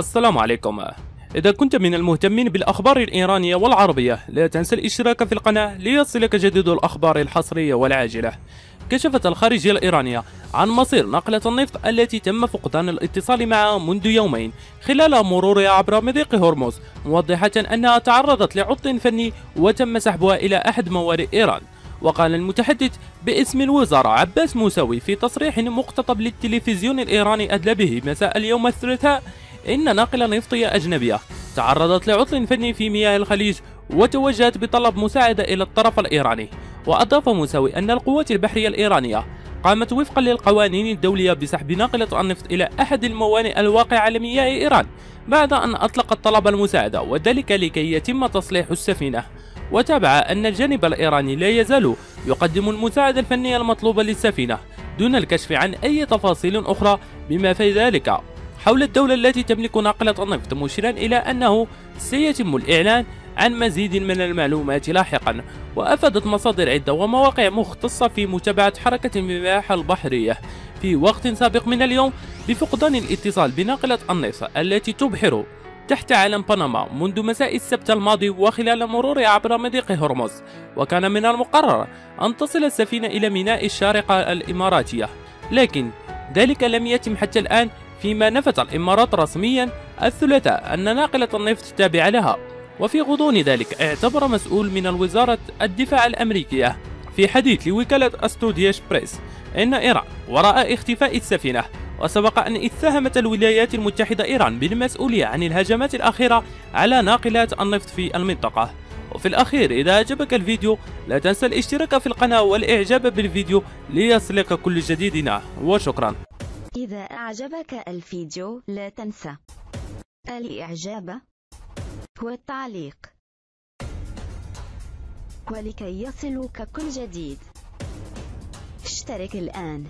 السلام عليكم. إذا كنت من المهتمين بالأخبار الإيرانية والعربية لا تنسى الاشتراك في القناة ليصلك جديد الأخبار الحصرية والعاجلة. كشفت الخارجية الإيرانية عن مصير نقلة النفط التي تم فقدان الاتصال معها منذ يومين خلال مرورها عبر مضيق هرمز موضحة أنها تعرضت لعطل فني وتم سحبها إلى أحد موارئ إيران. وقال المتحدث باسم الوزارة عباس موسوي في تصريح مقتطب للتلفزيون الإيراني أدلى به مساء اليوم الثلاثاء إن ناقلة نفطية أجنبية تعرضت لعطل فني في مياه الخليج وتوجهت بطلب مساعدة إلى الطرف الإيراني وأضاف موسوي أن القوات البحرية الإيرانية قامت وفقا للقوانين الدولية بسحب ناقلة النفط إلى أحد الموانئ الواقعة على مياه إيران بعد أن أطلقت طلب المساعدة وذلك لكي يتم تصليح السفينة. وتابع أن الجانب الإيراني لا يزال يقدم المساعدة الفنية المطلوبة للسفينة دون الكشف عن أي تفاصيل أخرى بما في ذلك. حول الدولة التي تملك ناقلة النفط مشيرا إلى أنه سيتم الإعلان عن مزيد من المعلومات لاحقا. وأفادت مصادر عدة ومواقع مختصة في متابعة حركة المياه البحرية. في وقت سابق من اليوم بفقدان الاتصال بناقلة النفط التي تبحر تحت علم بنما منذ مساء السبت الماضي وخلال مرورها عبر مضيق هرمز. وكان من المقرر أن تصل السفينة إلى ميناء الشارقة الإماراتية. لكن ذلك لم يتم حتى الآن فيما نفت الإمارات رسميا الثلاثاء أن ناقلة النفط تابعة لها. وفي غضون ذلك اعتبر مسؤول من الوزارة الدفاع الأمريكية. في حديث لوكالة أستودياش بريس أن إيران وراء اختفاء السفينة وسبق أن اتهمت الولايات المتحدة إيران بالمسؤولية عن الهجمات الأخيرة على ناقلات النفط في المنطقة. وفي الأخير إذا أعجبك الفيديو لا تنسى الاشتراك في القناة والإعجاب بالفيديو ليصلك كل جديدنا. وشكرا. إذا أعجبك الفيديو لا تنسى الإعجاب والتعليق ولكي يصلك كل جديد. اشترك الآن.